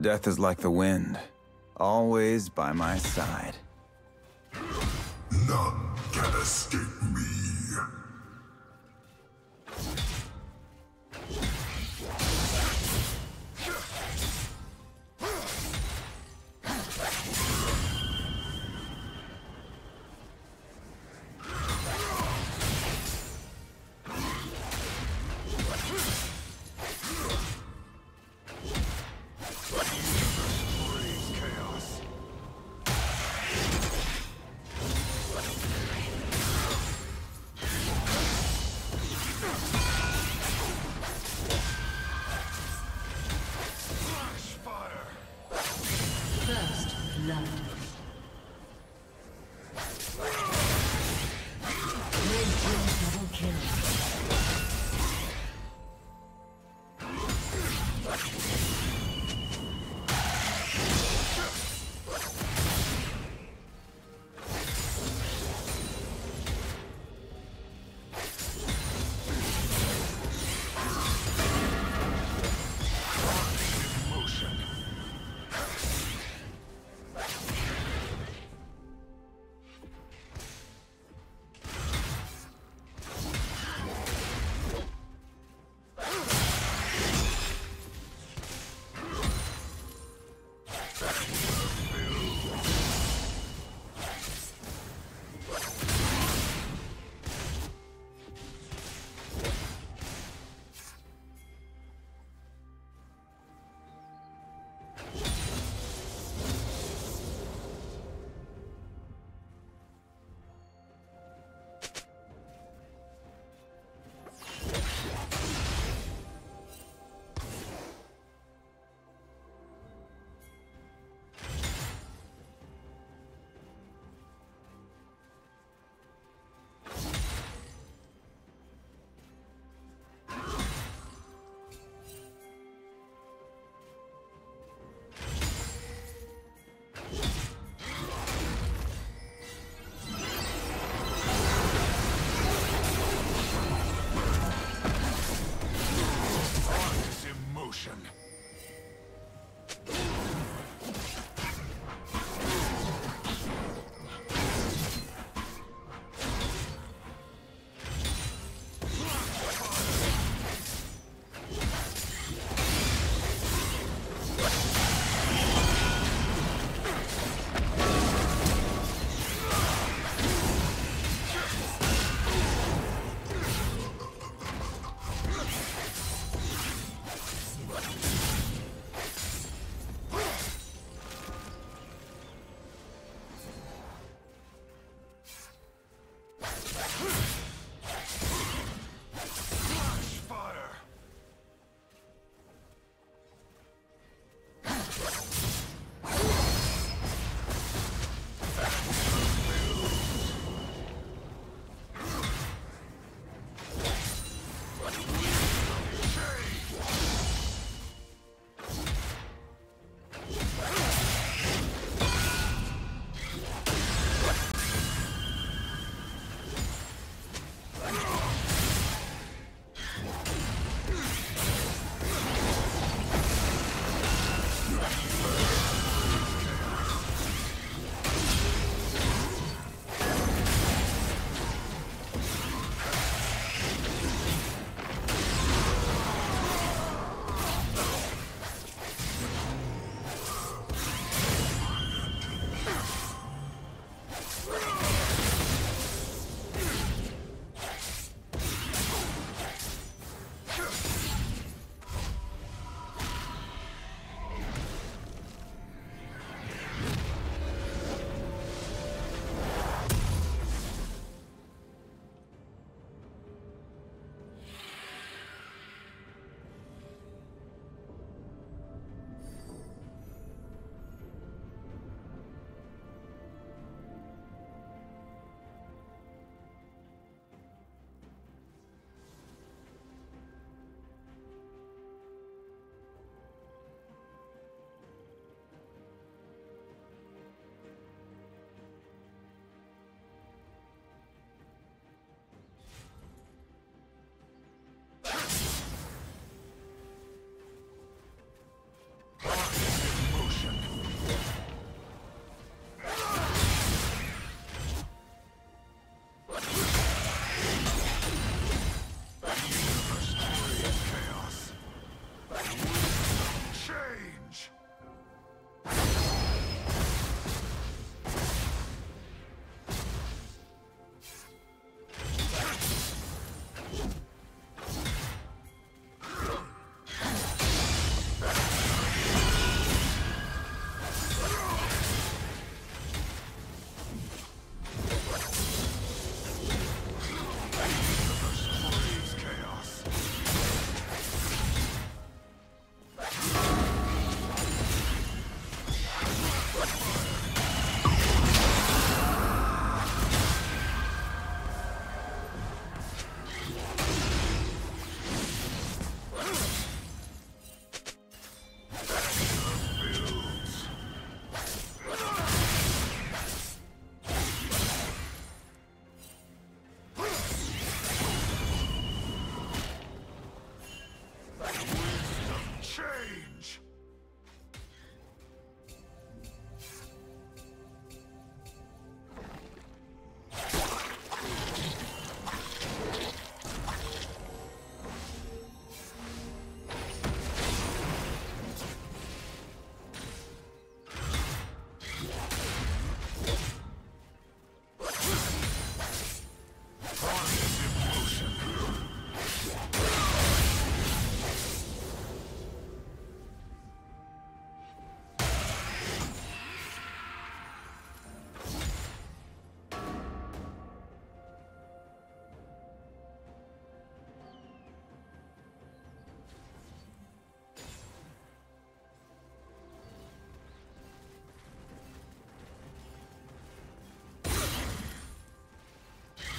Death is like the wind, always by my side. None can escape me.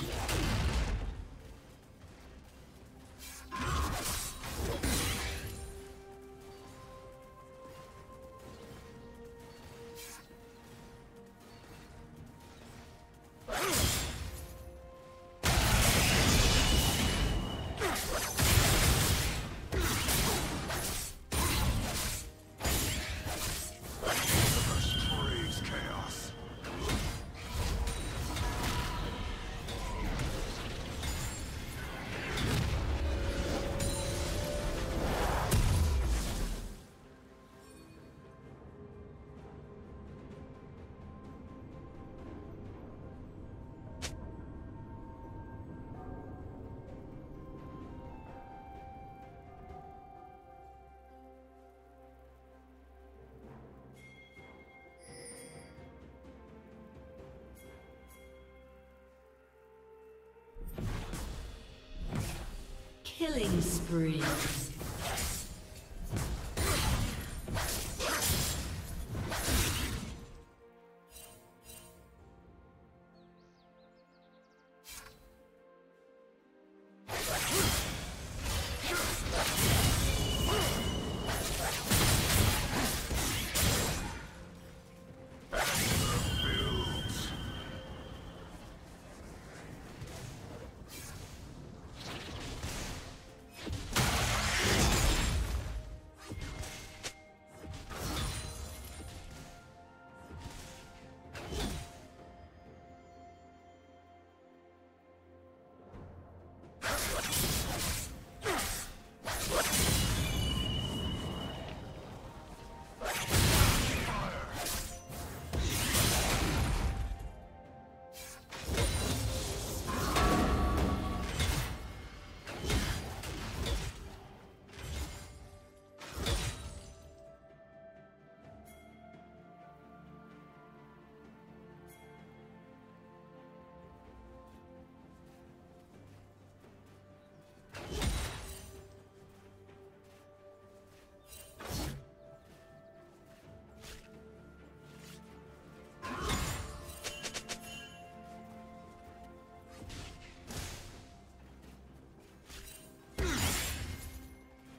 Yeah. Killing spree.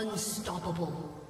Unstoppable.